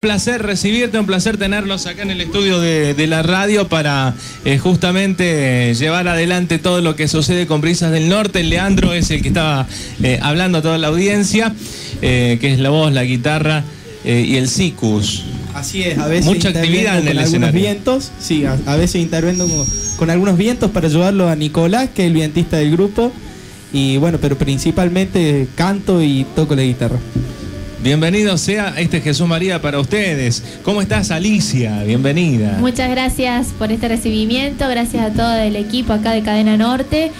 placer recibirte, un placer tenerlos acá en el estudio de, la radio para eh, justamente llevar adelante todo lo que sucede con Brisas del Norte. Leandro es el que estaba eh, hablando a toda la audiencia, eh, que es la voz, la guitarra y el sicus. Así es, a veces mucha actividad en el algunos vientos, sí, a, veces intervengo con, con algunos vientos para ayudarlo a Nicolás, que es el vientista del grupo. Y bueno, pero principalmente canto y toco la guitarra. Bienvenido sea este Jesús María para ustedes. ¿Cómo estás, Alicia? Bienvenida. Muchas gracias por este recibimiento, gracias a todo el equipo acá de Cadena Norte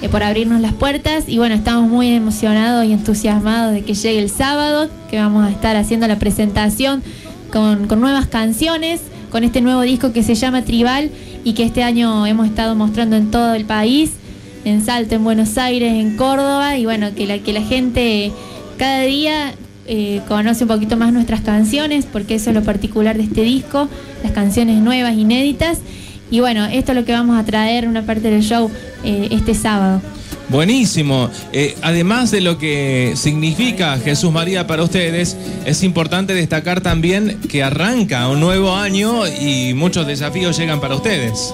eh, por abrirnos las puertas y bueno, estamos muy emocionados y entusiasmados de que llegue el sábado, que vamos a estar haciendo la presentación con, nuevas canciones, con este nuevo disco que se llama Tribal y que este año hemos estado mostrando en todo el país, en Salto, en Buenos Aires, en Córdoba y bueno, que la, que la gente cada día eh, conoce un poquito más nuestras canciones, porque eso es lo particular de este disco, las canciones nuevas, inéditas. Y bueno, esto es lo que vamos a traer una parte del show eh, este sábado. Buenísimo. Eh, además de lo que significa Jesús María para ustedes, es importante destacar también que arranca un nuevo año y muchos desafíos llegan para ustedes.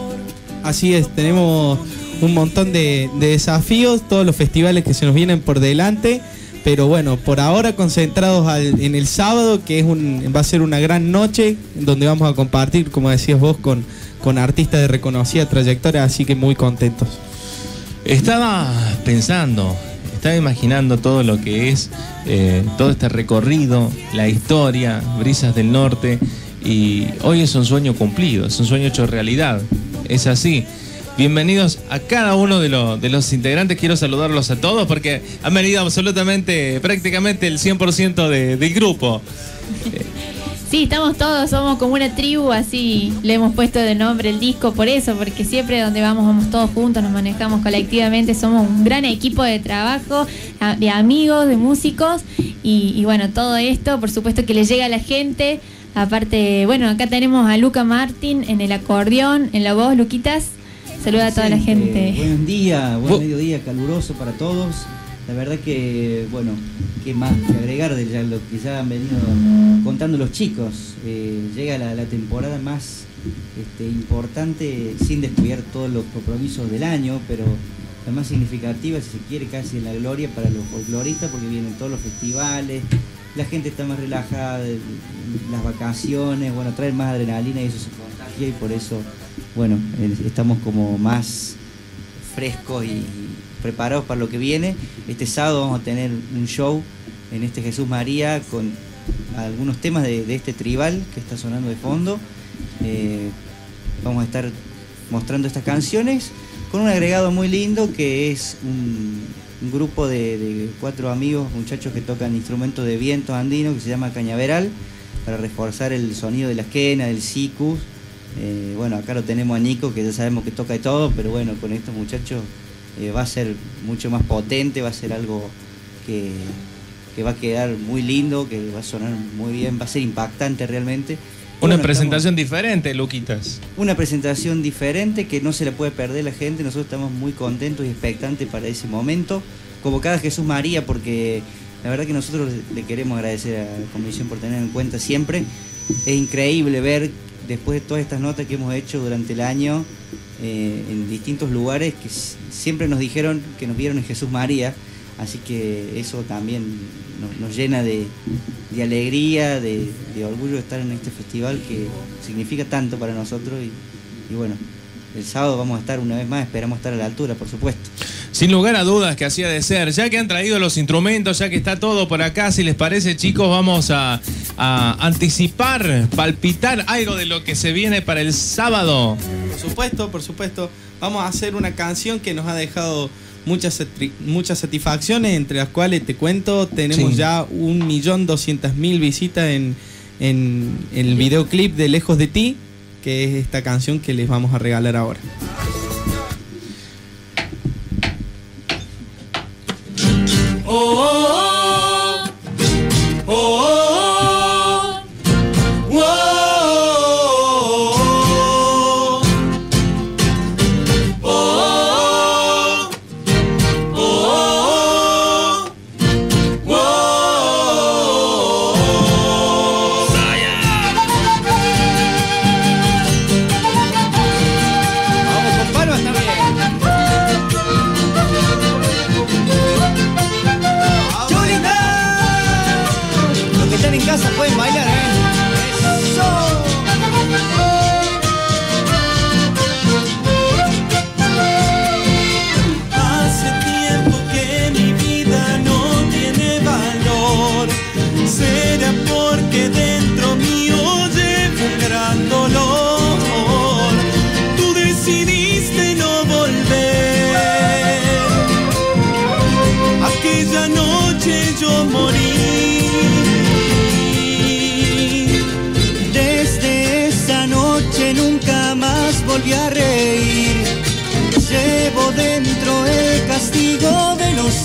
Así es, tenemos un montón de desafíos, todos los festivales que se nos vienen por delante. Pero bueno, por ahora concentrados en el sábado, que es va a ser una gran noche, donde vamos a compartir, como decías vos, con, con artistas de reconocida trayectoria, así que muy contentos. Estaba pensando, estaba imaginando todo lo que es eh, todo este recorrido, la historia, Brisas del Norte, y hoy es un sueño cumplido, es un sueño hecho realidad, es así. Bienvenidos a cada uno de, de, los integrantes. Quiero saludarlos a todos porque han venido absolutamente, prácticamente el 100% del grupo. Sí, estamos todos, somos como una tribu, así le hemos puesto de nombre el disco por eso, porque siempre donde vamos vamos todos juntos, nos manejamos colectivamente, somos un gran equipo de trabajo, de amigos, de músicos y, y bueno, todo esto por supuesto que le llega a la gente. Aparte, bueno, acá tenemos a Luca Martín en el acordeón, en la voz, Luquitas. Saluda a toda la gente. buen día, buen mediodía, caluroso para todos. La verdad que, bueno, qué más que agregar de lo que ya han venido contando los chicos. Eh, llega la, temporada más este, importante sin descuidar todos los compromisos del año, pero la más significativa, si se quiere, casi en la gloria para los folcloristas, porque vienen todos los festivales, la gente está más relajada, las vacaciones, bueno, traen más adrenalina y eso se contagia y por eso bueno, estamos como más frescos y preparados para lo que viene. Este sábado vamos a tener un show en este Jesús María con algunos temas de, este tribal que está sonando de fondo. Eh, vamos a estar mostrando estas canciones con un agregado muy lindo que es un, grupo de, cuatro amigos, muchachos que tocan instrumentos de viento andino que se llama Cañaveral para reforzar el sonido de la esquena, del sicus eh, bueno, acá lo tenemos a Nico, que ya sabemos que toca de todo, pero bueno, con estos muchachos eh, va a ser mucho más potente, va a ser algo que, va a quedar muy lindo, que va a sonar muy bien, va a ser impactante realmente. Una presentación diferente, Luquitas. Una presentación diferente que no se le puede perder la gente. Nosotros estamos muy contentos y expectantes para ese momento. Como cada Jesús María, porque la verdad que nosotros le queremos agradecer a la Comisión por tener en cuenta siempre. Es increíble ver después de todas estas notas que hemos hecho durante el año eh, en distintos lugares que siempre nos dijeron que nos vieron en Jesús María, así que eso también nos, llena de, alegría, de, orgullo de estar en este festival que significa tanto para nosotros y bueno, el sábado vamos a estar una vez más, esperamos estar a la altura, por supuesto. Sin lugar a dudas que hacía de ser. Ya que han traído los instrumentos, ya que está todo por acá, si les parece, chicos, vamos a, anticipar, palpitar algo de lo que se viene para el sábado. Por supuesto, por supuesto. Vamos a hacer una canción que nos ha dejado muchas, muchas satisfacciones, entre las cuales te cuento, tenemos ya un millón doscientas mil visitas en, en el videoclip de Lejos de ti, que es esta canción que les vamos a regalar ahora.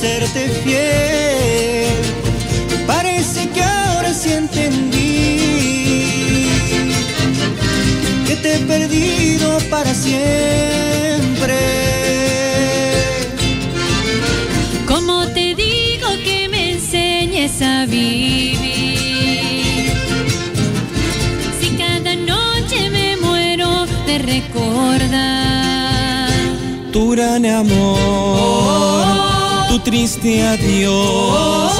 Serte fiel. Parece que ahora sí entendí que te he perdido para siempre. Como te digo que me enseñes a vivir. Si cada noche me muero de recordar. Tu gran amor, tu triste adiós,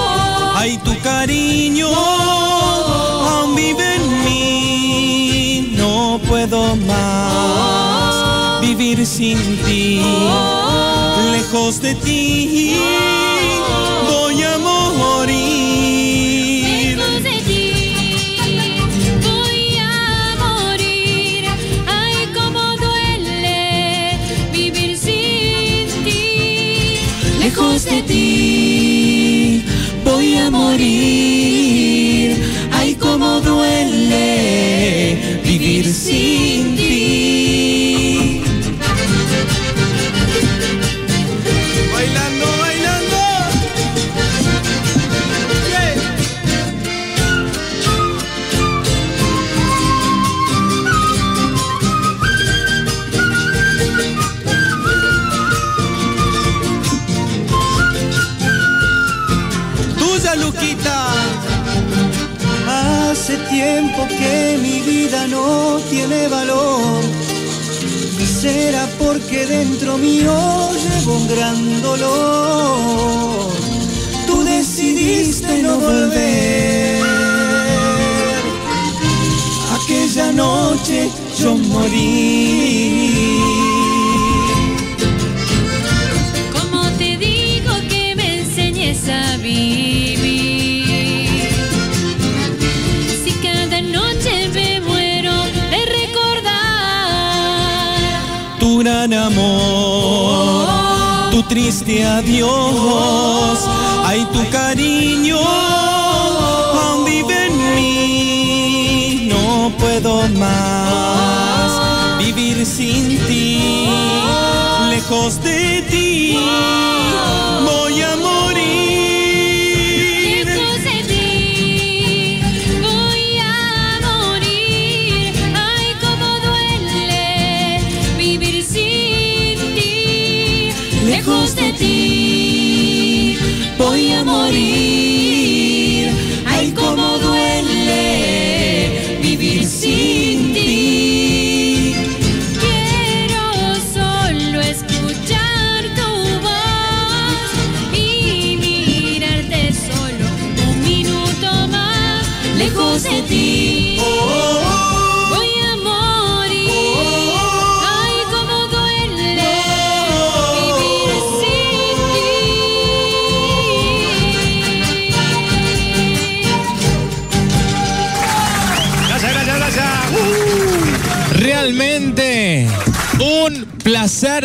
ay tu cariño, aún vive en mí, no puedo más vivir sin ti, lejos de ti, voy a morir. Lejos de ti voy a morir. Ay, cómo duele dentro mío llevo un gran dolor. Tú decidiste no volver. Aquella noche yo morí. Triste adiós, ay tu cariño, aún vive en mí, no puedo más vivir sin ti, lejos de ti,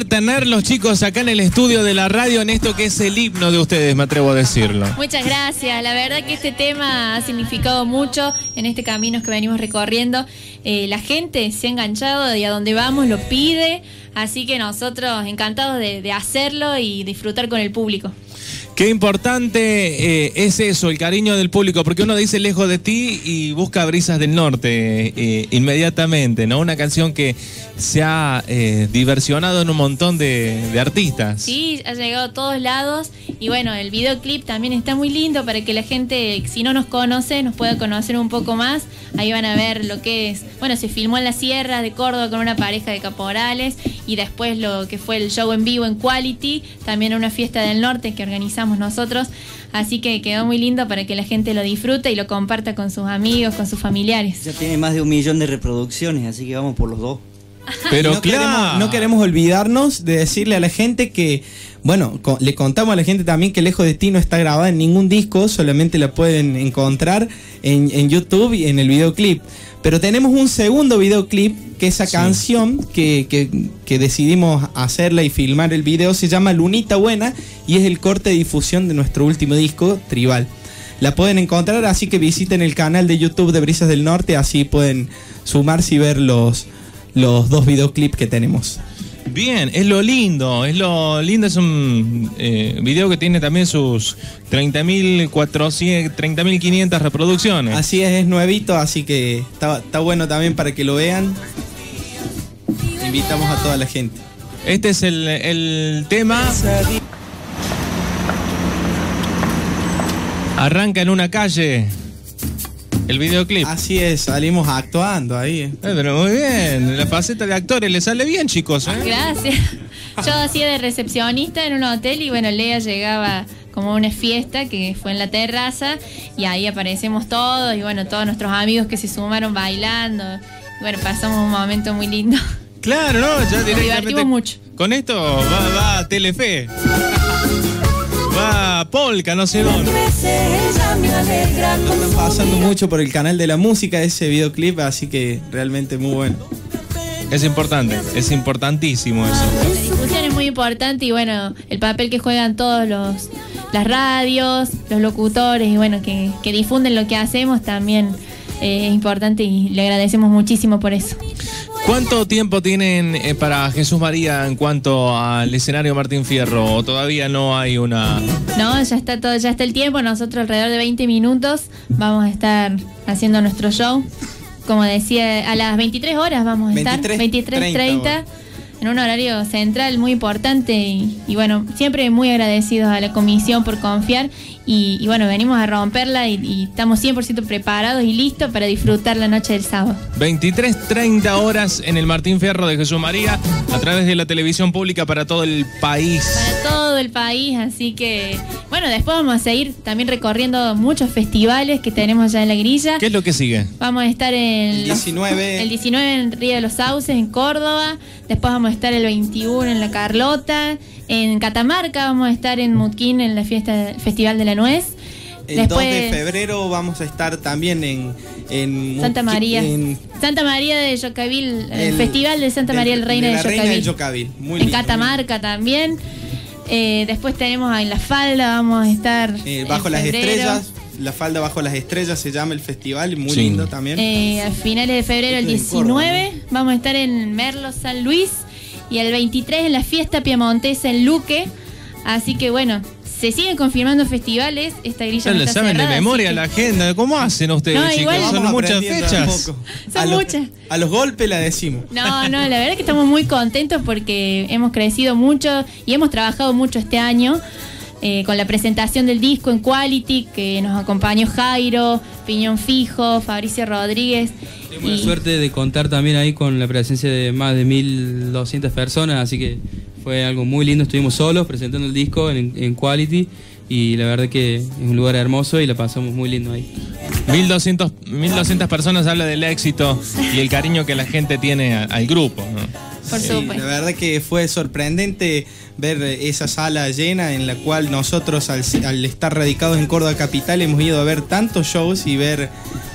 placer tenerlos chicos acá en el estudio de la radio en esto que es el himno de ustedes, me atrevo a decirlo. Muchas gracias. La verdad que este tema ha significado mucho en este camino que venimos recorriendo. Eh, la gente se ha enganchado y a donde vamos lo pide. Así que nosotros encantados de hacerlo y disfrutar con el público. Qué importante eh, es eso, el cariño del público, porque uno dice lejos de ti y busca brisas del norte eh, inmediatamente, ¿no? Una canción que se ha eh, diversionado en un montón de, de artistas. Sí, ha llegado a todos lados. Y bueno, el videoclip también está muy lindo para que la gente, si no nos conoce, nos pueda conocer un poco más. Ahí van a ver lo que es. Bueno, se filmó en la Sierra de Córdoba con una pareja de caporales. Y después lo que fue el show en vivo en Quality. También una fiesta del norte que organizamos nosotros. Así que quedó muy lindo para que la gente lo disfrute y lo comparta con sus amigos, con sus familiares. Ya tiene más de un millón de reproducciones, así que vamos por los dos. Pero no claro. queremos, no queremos olvidarnos de decirle a la gente que, bueno, co- le contamos a la gente también que Lejos de ti no está grabada en ningún disco, solamente la pueden encontrar en, en YouTube y en el videoclip. Pero tenemos un segundo videoclip, que esa canción que, que- que decidimos hacerla y filmar el video se llama Lunita Buena y es el corte de difusión de nuestro último disco, Tribal. La pueden encontrar, así que visiten el canal de YouTube de Brisas del Norte, así pueden sumarse y ver los, los dos videoclips que tenemos. Bien, es lo lindo, es lo lindo, es un eh, video que tiene también sus 30.400, 30.500 reproducciones. Así es, es nuevito, así que está, está bueno también para que lo vean. Invitamos a toda la gente. Este es el, el tema. Arranca en una calle. El videoclip. Así es, salimos actuando ahí. Eh, pero muy bien, la faceta de actores le sale bien, chicos. ¿eh? Gracias. Yo hacía de recepcionista en un hotel y bueno, Lea llegaba como una fiesta que fue en la terraza y ahí aparecemos todos y bueno, todos nuestros amigos que se sumaron bailando. Bueno, pasamos un momento muy lindo. Claro, ¿no? Ya Nos divertimos mucho. Con esto va, va a Telefe. Va Polka, no sé dónde. Están pasando mucho por el canal de la música ese videoclip, así que realmente muy bueno. Es importante, es importantísimo eso. La discusión es muy importante y bueno, el papel que juegan todos los las radios, los locutores y bueno, que, que difunden lo que hacemos también eh, es importante y le agradecemos muchísimo por eso. ¿Cuánto tiempo tienen eh, para Jesús María en cuanto al escenario Martín Fierro? ¿O todavía no hay una...? No, ya está todo, ya está el tiempo. Nosotros alrededor de 20 minutos vamos a estar haciendo nuestro show. Como decía, a las 23 horas vamos a estar. 23, 23.30 en un horario central muy importante y, y bueno, siempre muy agradecidos a la comisión por confiar y, y bueno, venimos a romperla y, y estamos 100% preparados y listos para disfrutar la noche del sábado. 23.30 horas en el Martín Fierro de Jesús María a través de la televisión pública para todo el país. para todo el país, así que bueno, después vamos a seguir también recorriendo muchos festivales que tenemos ya en la grilla. ¿Qué es lo que sigue? Vamos a estar en El 19. el 19 en Río de los Sauces, en Córdoba. Después vamos a estar el 21 en La Carlota. En Catamarca vamos a estar en Mutquín en la fiesta Festival de la Nuez. El 2 de febrero vamos a estar también en, en Santa María. en- Santa María de Yocavil, el, el- Festival de Santa María el Reina de, la Reina de Yocavil. Yocavil. Muy en lindo. Catamarca también. Eh, después tenemos en La Falda, vamos a estar. Eh, en bajo las estrellas. La falda bajo las estrellas se llama el festival, muy Sí. lindo también. Eh, a finales de febrero, el Esto en Córdoba, 19, vamos a estar en Merlo San Luis y el 23 en la fiesta piamontesa en Luque. Así que bueno, se siguen confirmando festivales. Esta grilla no le está saben de cerrada, memoria así la que- agenda. ¿Cómo hacen ustedes, No, chicos? igual- Son muchas de fechas. Son a los- muchas. a los golpes la decimos. No, no, la verdad que estamos muy contentos porque hemos crecido mucho y hemos trabajado mucho este año eh, con la presentación del disco en Quality, que nos acompañó Jairo, Piñón Fijo, Fabricio Rodríguez. Tenemos la suerte de contar también ahí con la presencia de más de 1200 personas, así que fue algo muy lindo. Estuvimos solos presentando el disco en, en Quality y la verdad que es un lugar hermoso y la pasamos muy lindo ahí. 1200, 1200 personas habla del éxito y el cariño que la gente tiene al grupo. ¿no? Por Sí, supuesto. la verdad que fue sorprendente ver esa sala llena en la cual nosotros al, al estar radicados en Córdoba Capital hemos ido a ver tantos shows y ver,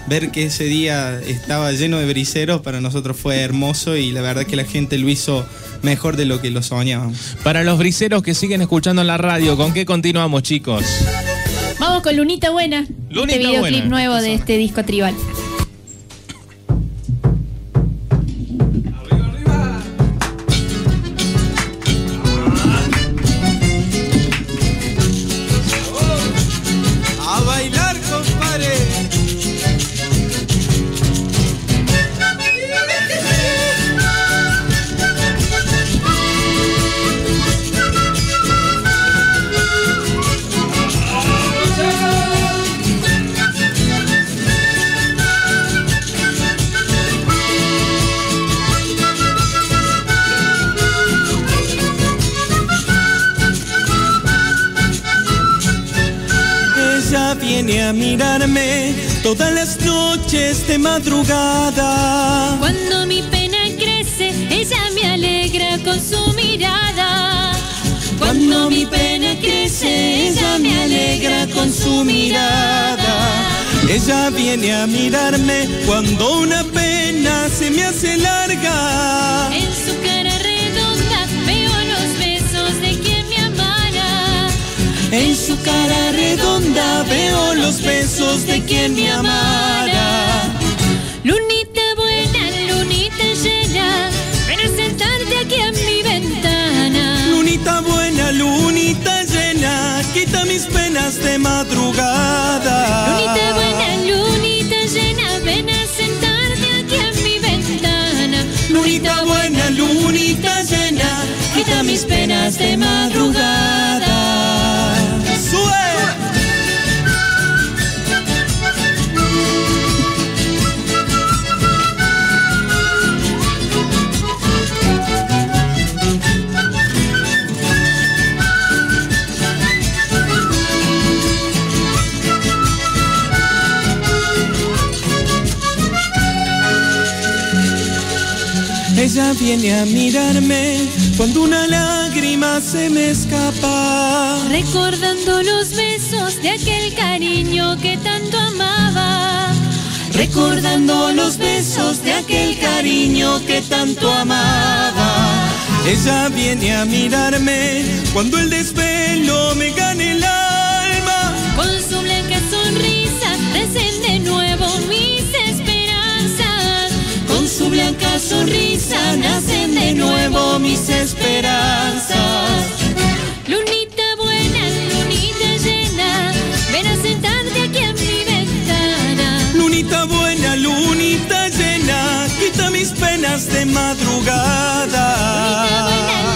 ver que ese día estaba lleno de briseros para nosotros fue hermoso y la verdad que la gente lo hizo mejor de lo que lo soñábamos. Para los briseros que siguen escuchando en la radio, ¿con qué continuamos, chicos? Vamos con Lunita Buena, Lunita este videoclip Buena. nuevo de este disco tribal. Ella viene a mirarme todas las noches de madrugada. Cuando mi pena crece, ella me alegra con su mirada. Cuando mi pena crece, ella me alegra con su mirada. Ella viene a mirarme cuando una pena se me hace larga. En su cara En su cara redonda veo los besos de quien me amara. Lunita buena, lunita llena, ven a sentarte aquí en mi ventana. Lunita buena, lunita llena, quita mis penas de madrugada. Lunita buena, lunita llena, ven a sentarte aquí en mi ventana. Lunita buena, lunita llena, quita mis penas de madrugada. Ella viene a mirarme cuando una lágrima se me escapa. Recordando los besos de aquel cariño que tanto amaba. Recordando los besos de aquel cariño que tanto amaba. Ella viene a mirarme cuando el desvelo me gane el sonrisa nacen de nuevo mis esperanzas. Lunita buena, lunita llena, ven a sentarte aquí en mi ventana. Lunita buena, lunita llena, quita mis penas de madrugada.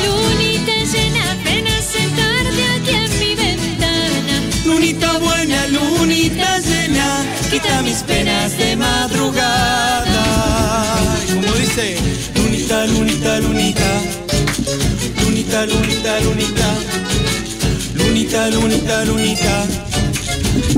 Lunita buena, lunita llena, ven a sentarte aquí en mi ventana. Lunita buena, lunita llena, quita mis penas de madrugada. Lunita, lunita, lunita, lunita, lunita.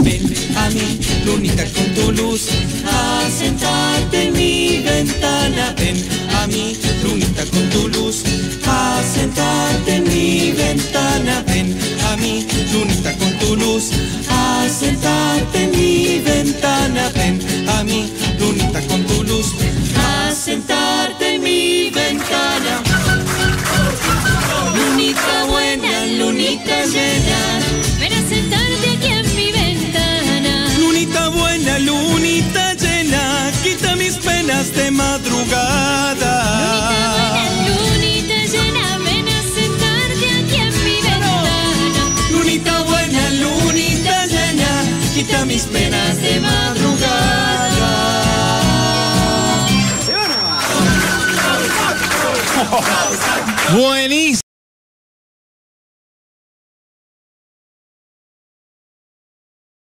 Ven a mí, lunita, con tu luz, a sentarte en mi ventana. Ven a mí, lunita, con tu luz, a sentarte en mi ventana. Ven a mí, lunita, con tu luz, a sentarte en mi ventana. Ven a mí, lunita. Ven a sentarte aquí en mi ventana. Lunita buena, lunita llena, quita mis penas de madrugada. Lunita llena, ven a sentarte aquí en mi ventana. Lunita buena, lunita llena, quita mis penas de madrugada. Buenísimo.